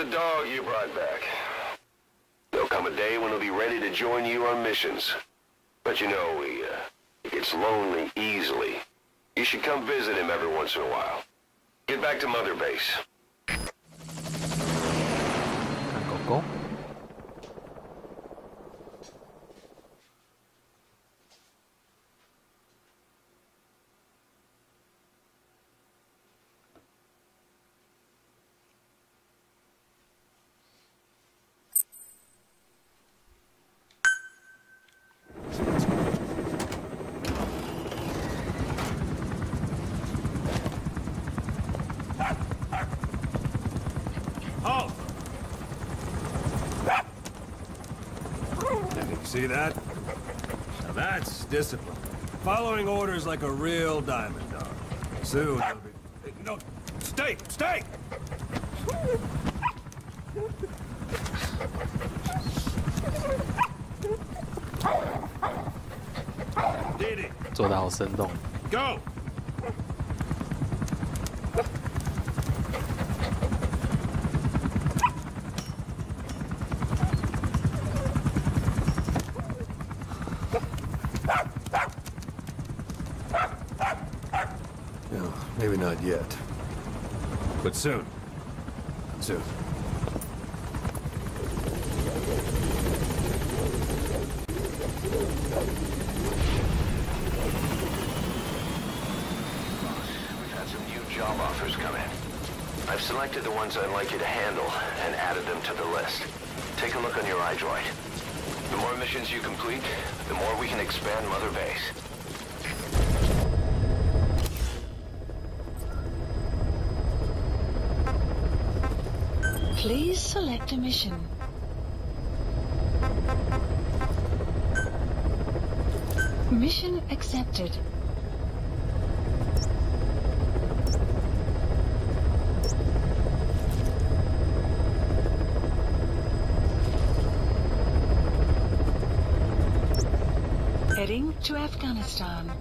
The dog you brought back. There'll come a day when he'll be ready to join you on missions. But you know, he, uh, he gets lonely easily. You should come visit him every once in a while. Get back to Mother Base. discipline. Following orders like a real diamond dog. Soon you'll be... Hey, No, stay, stay! Diddy, 做的好生动。 go! No, maybe not yet. But soon. Soon. We've had some new job offers come in. I've selected the ones I'd like you to handle and added them to the list. Take a look on your iDroid. The more missions you complete, the more we can expand Mother Base. Please select a mission. Mission accepted. Heading to Afghanistan.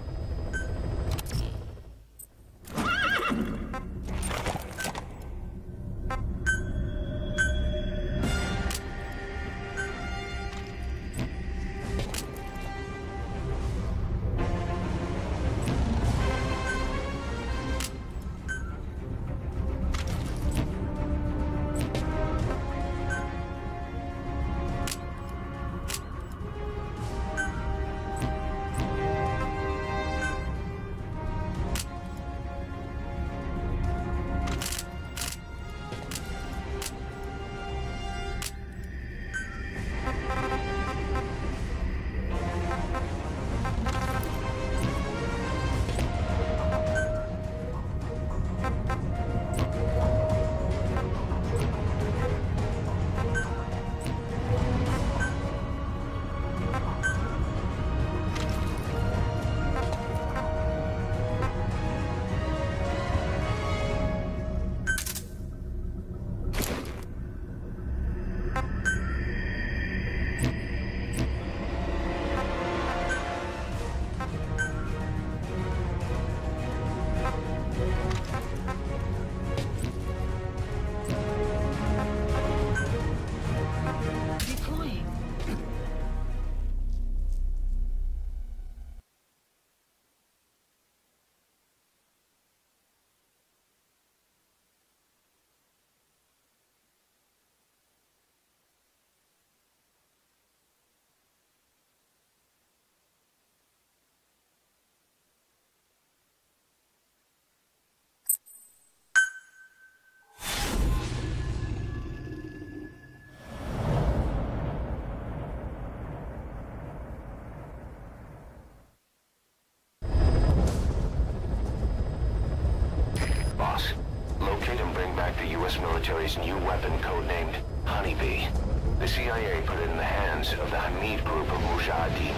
CIA put it in the hands of the Hamid group of Mujahideen.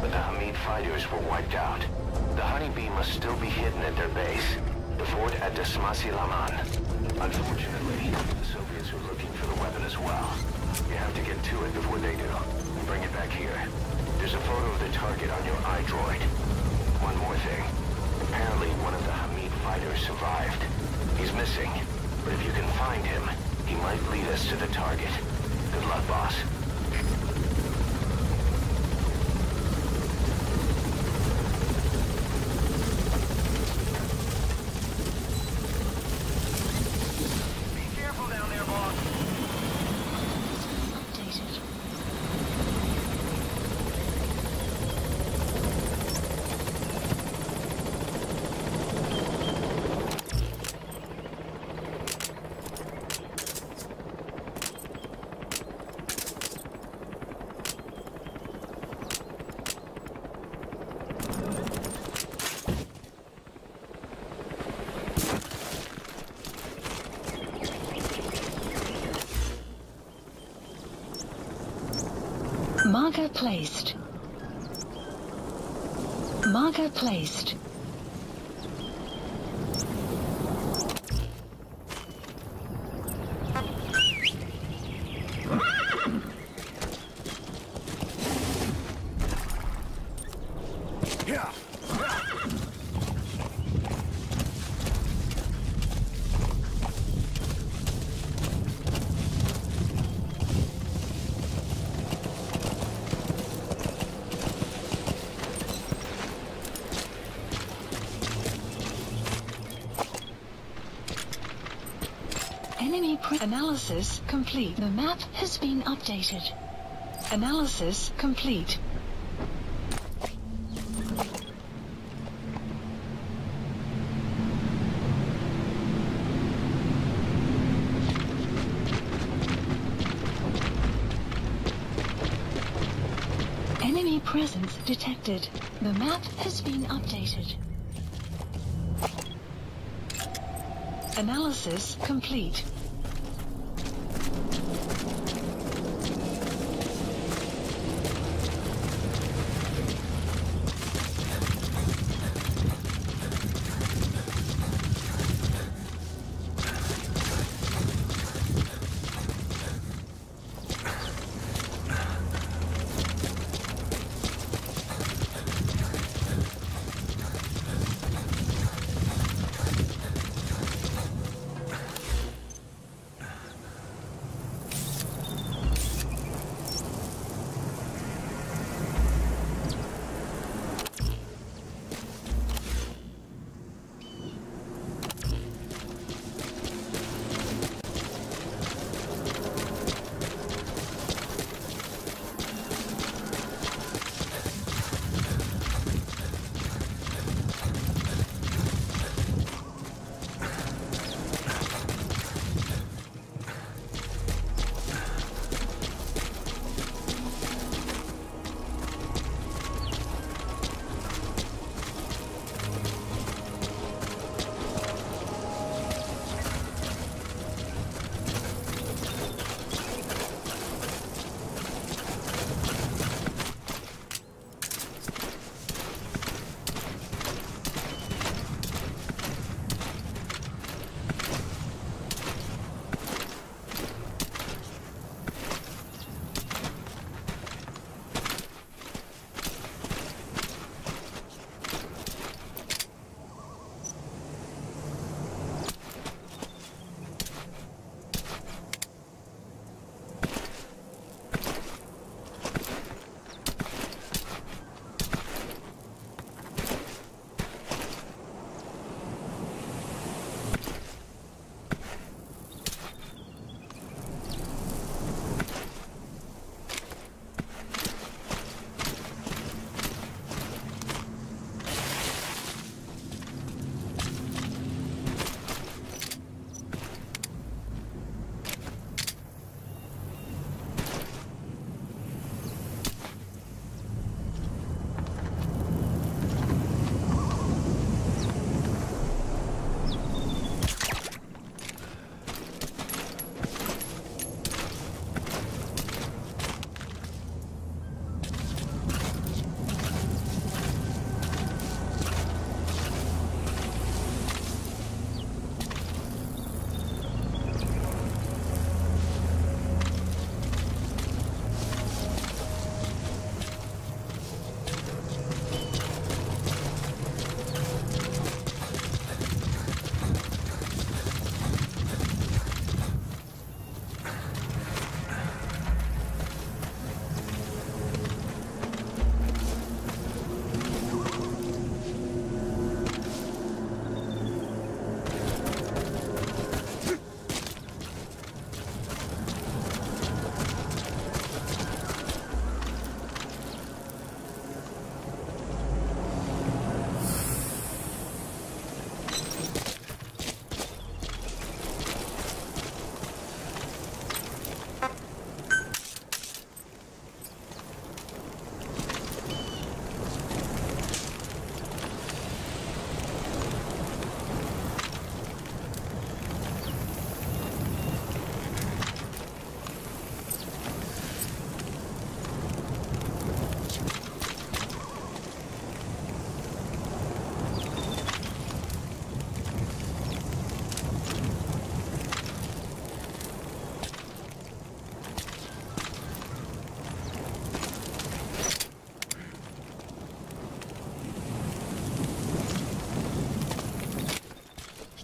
But the Hamid fighters were wiped out. The Honeybee must still be hidden at their base, the fort at Da Smasei Laman. Unfortunately, the Soviets are looking for the weapon as well. You have to get to it before they do. Bring it back here. There's a photo of the target on your iDroid. One more thing. Apparently one of the Hamid fighters survived. He's missing, but if you can find him, he might lead us to the target. Luck, boss. Be careful down there, boss. Updated. Marker placed. Marker placed. Yeah. Enemy pre- analysis complete. The map has been updated. Analysis complete. Enemy presence detected. The map has been updated. Analysis complete.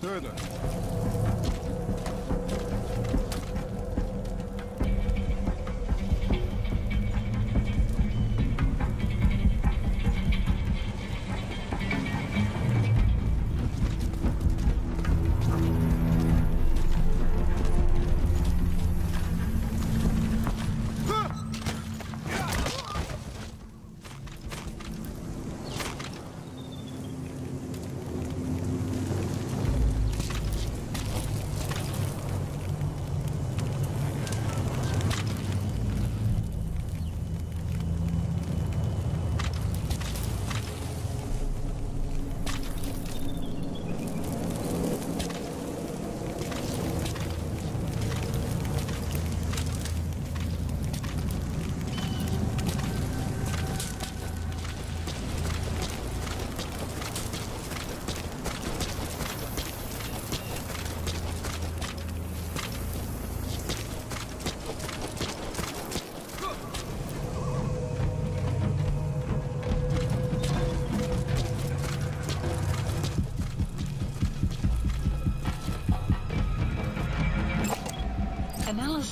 对，对。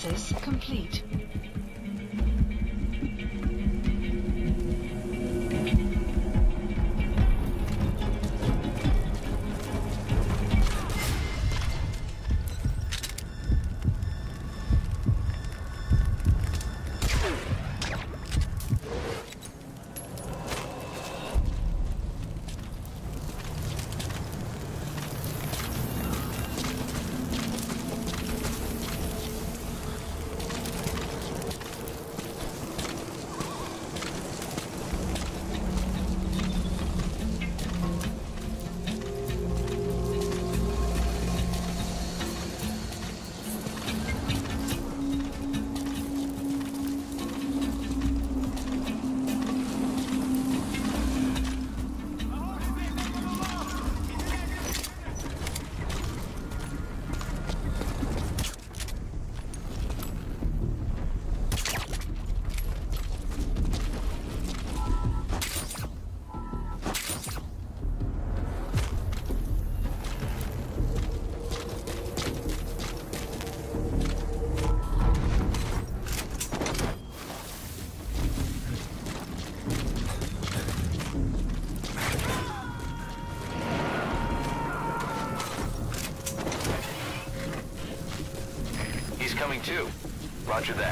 Analysis complete. Too. Roger that.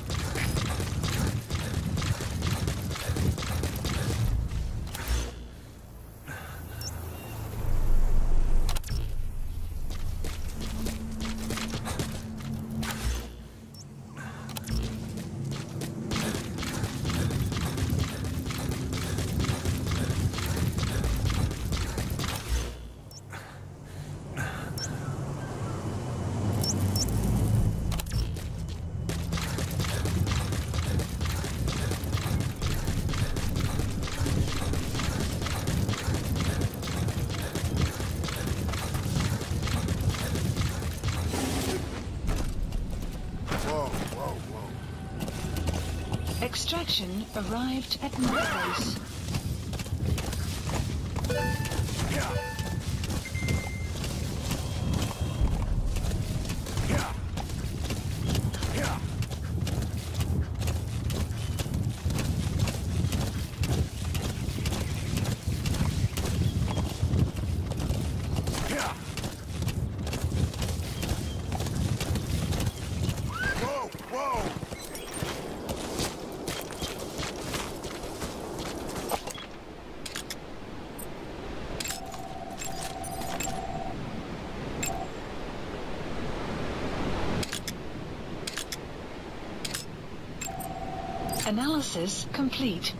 Arrived at my Base. Yeah. Yeah. Yeah. Yeah. Whoa, whoa. Analysis complete.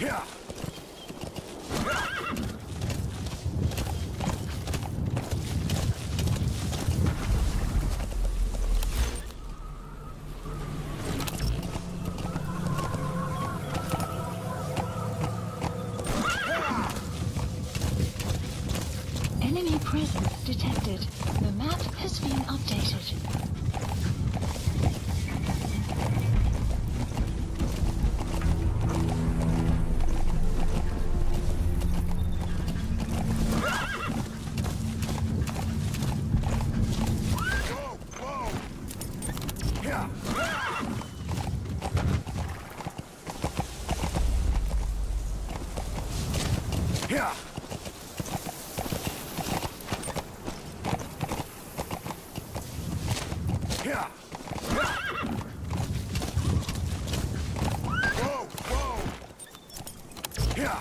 Yeah. Enemy presence detected. The map has been updated. Whoa, whoa. Yeah. Yeah. Yeah. Whoa, whoa. Yeah.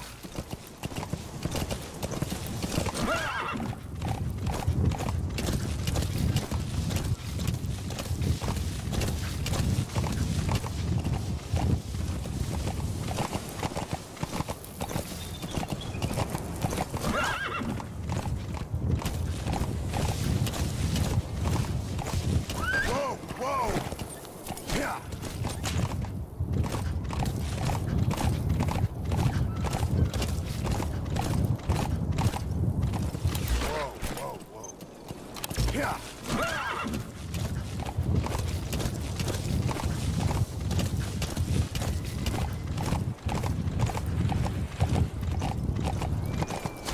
Whoa, whoa. Yeah. Whoa, whoa, whoa. Yeah.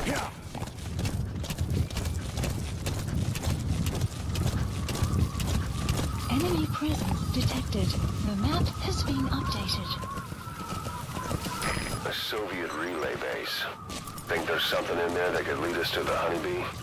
Yeah. Enemy presence detected. The map has been updated. A Soviet relay base. Think there's something in there that could lead us to the honeybee?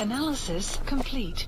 Analysis complete.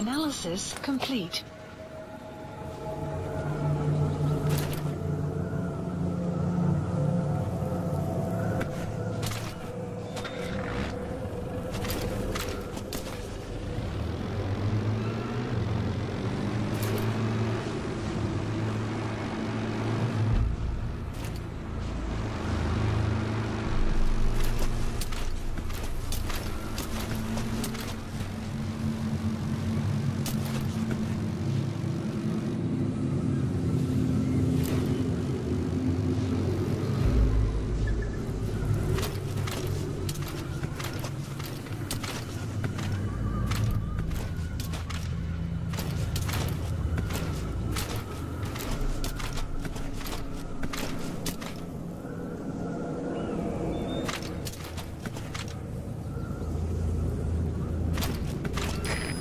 Analysis complete.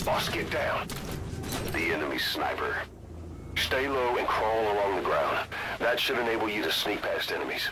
Boss, get down. The enemy's sniper. Stay low and crawl along the ground. That should enable you to sneak past enemies.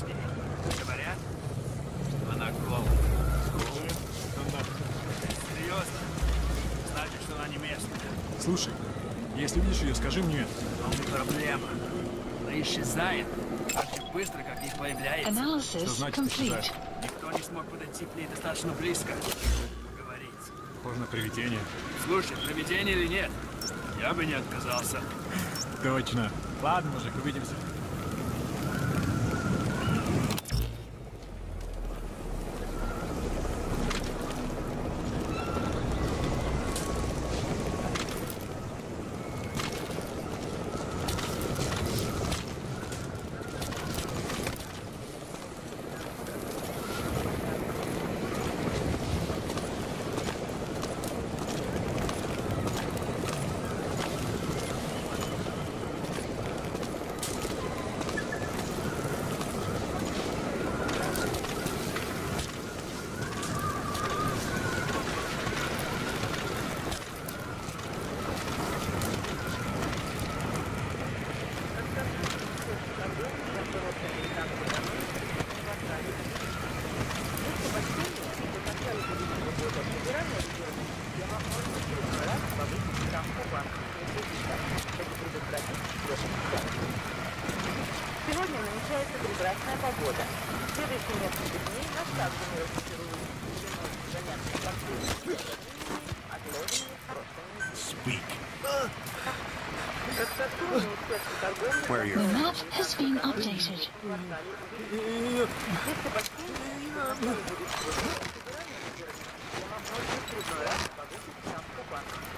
жизни. Говорят, она клоун. Серьезно? Значит, что она не местная. Слушай, если видишь ее, скажи мне. А Но не проблема. Она исчезает так же быстро, как и появляется. Analysis что значит исчезает? Никто не смог подойти к ней достаточно близко. Говорить. Похоже на привидение. Слушай, привидение или нет, я бы не отказался. Точно. Ладно, мужик, увидимся. прекрасная погода. В следующие несколько дней нас также не разочарует. Зимой заняться спортивными отловами просто Speak. Красоту Министерство торговли Where are The you? map has been updated. Если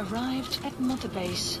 arrived at Mother Base.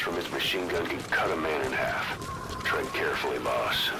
From his machine gun can cut a man in half. Tread carefully, boss.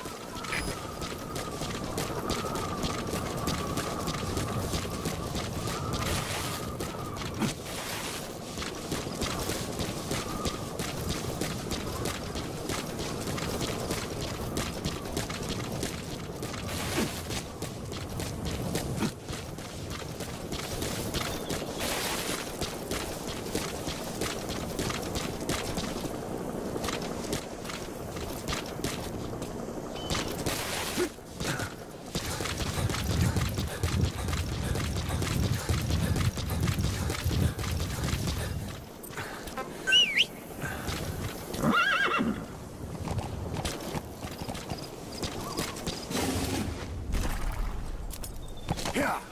Yeah.